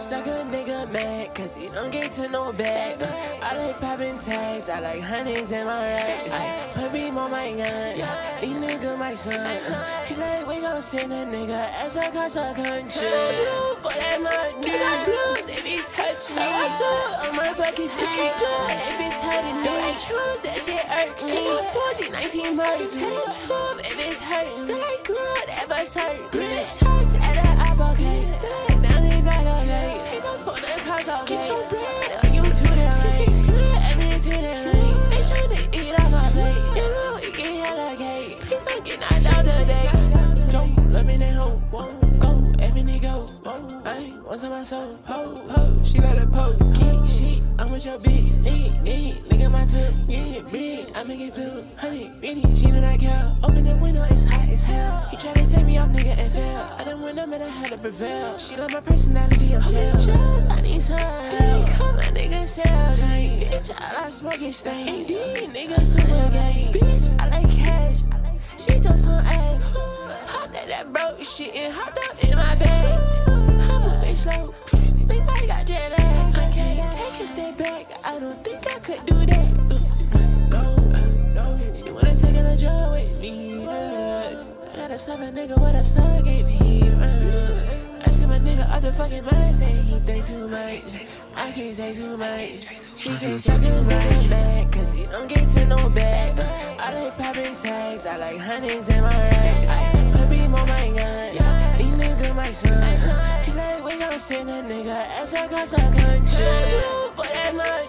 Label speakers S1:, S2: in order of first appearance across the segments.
S1: Suck a nigga mad, cause he don't get to no bag. Uh, I like popping tags, I like honeys in my racks. Put beam on my gun, yeah. these nigga my son. Uh, he like, we gon' send a nigga as across the country. For that money, blues if he touch me. I saw on my fucking it if it's hurting me. I choose that shit irks me. 4G 19 merch, if it's hurting. Still like good, ever hurt. Bitch, shots at the apple cake. Get your bread, or you to that lane. Screw every to that lane. They tryna eat off my plate. You know we get hella gay. Please don't get knocked out today. Joe, let me hoe. Won't go, every nigga. Whoa, I ain't once on my soul. Ho, ho, she let it poke. Keep shit, I'm with your bitch. Need, need, look at my tip. Yeah, big, I make it flip. Honey, Benny, she do not care. Open the window, it's hot as hell. He try to take me off, nigga, and fail. I done went up and I had to prevail. She love my personality, I'm shell. I need some help. Come on, nigga, sell drink. Bitch, I like smoking stain. These niggas super gay. Bitch, I like cash. She does some ass. Hop that, that broke shit and hopped up in my bag. Could do that. No, no. She wanna take a drug with me. Uh, I gotta stop a nigga with a son gave me. Uh, I see my nigga out the fucking mind saying he think too much. I can't say too much. She can't say too much, man, cause he don't get to no bag. I like popping tags, I like honeys in my racks. Put beam on my gun, yeah. These nigga my son. He like, we gon' send a nigga as across the country. For that money,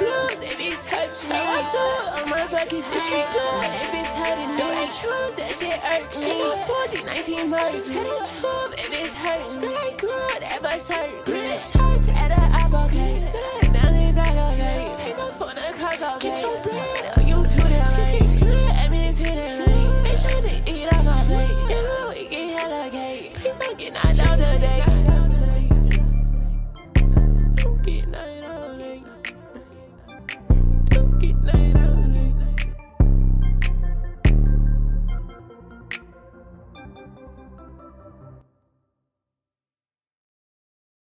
S1: blues if he touch me. I saw on my fucking feet. If it's hurting me, I choose that shit irks me. 4G 19 merch, if it's hurt. Like good, ever hurt. Bitch, shots at the apple cake.